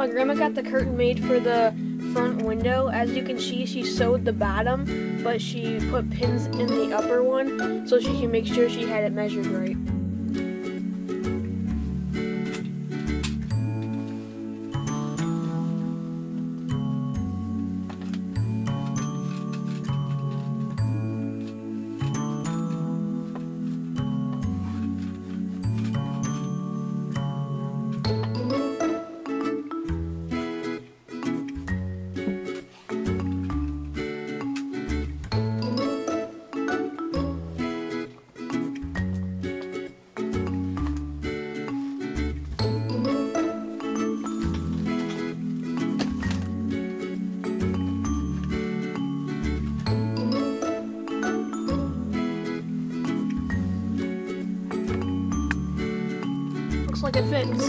My grandma got the curtain made for the front window. As you can see, she sewed the bottom, but she put pins in the upper one so she can make sure she had it measured right. Looks like it fits.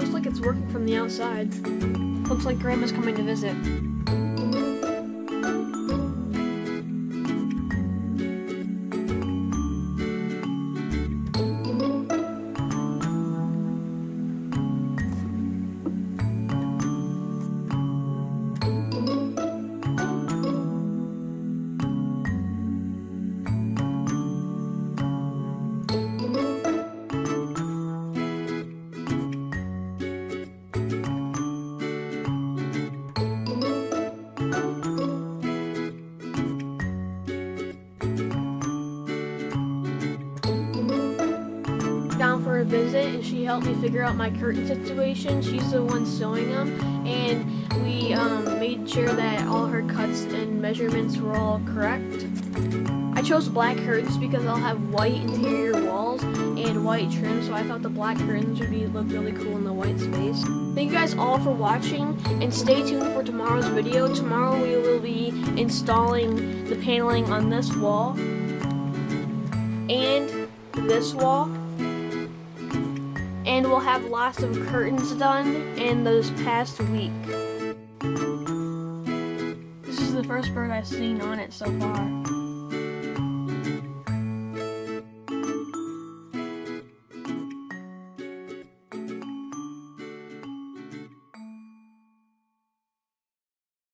Looks like it's working from the outside. Looks like Grandma's coming to visit. Visit and she helped me figure out my curtain situation. She's the one sewing them and we um, made sure that all her cuts and measurements were all correct. I chose black curtains because I'll have white interior walls and white trim so I thought the black curtains would be look really cool in the white space. Thank you guys all for watching and stay tuned for tomorrow's video. Tomorrow we will be installing the paneling on this wall and this wall and we'll have lots of curtains done in this past week. This is the first bird I've seen on it so far.